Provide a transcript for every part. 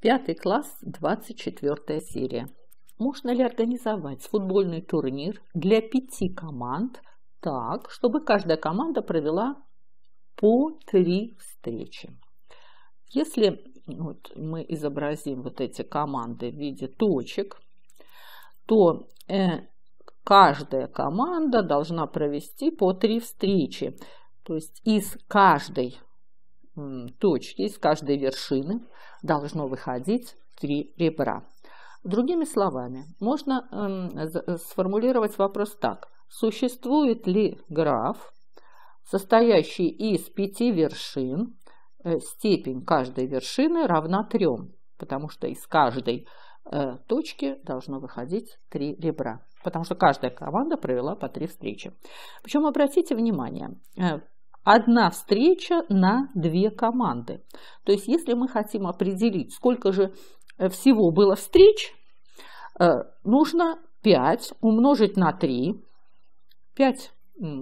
Пятый класс, 24 серия. Можно ли организовать футбольный турнир для пяти команд так, чтобы каждая команда провела по три встречи? Если вот, мы изобразим вот эти команды в виде точек, то э, каждая команда должна провести по три встречи. То есть из каждой точки, из каждой вершины должно выходить три ребра. Другими словами, можно э, сформулировать вопрос так. Существует ли граф, состоящий из пяти вершин, э, степень каждой вершины равна трем, потому что из каждой э, точки должно выходить три ребра, потому что каждая команда провела по три встречи. Причем обратите внимание, одна встреча на две команды. То есть, если мы хотим определить, сколько же э, всего было встреч, э, нужно 5 умножить на 3, 5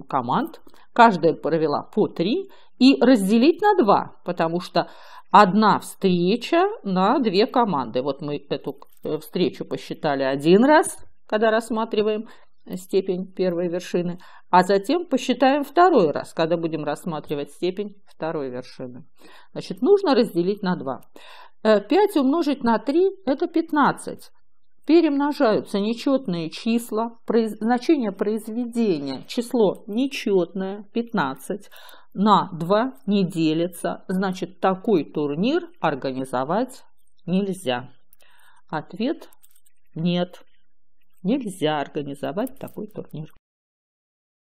команд, каждая провела по 3, и разделить на 2, потому что одна встреча на две команды. Вот мы эту э, встречу посчитали один раз, когда рассматриваем степень первой вершины, а затем посчитаем второй раз, когда будем рассматривать степень второй вершины. Значит, нужно разделить на 2. 5 э, умножить на 3 – это 15. Перемножаются нечетные числа, значение произведения, число нечетное, 15, на 2 не делится, значит, такой турнир организовать нельзя. Ответ – нет. Нельзя организовать такой турнир.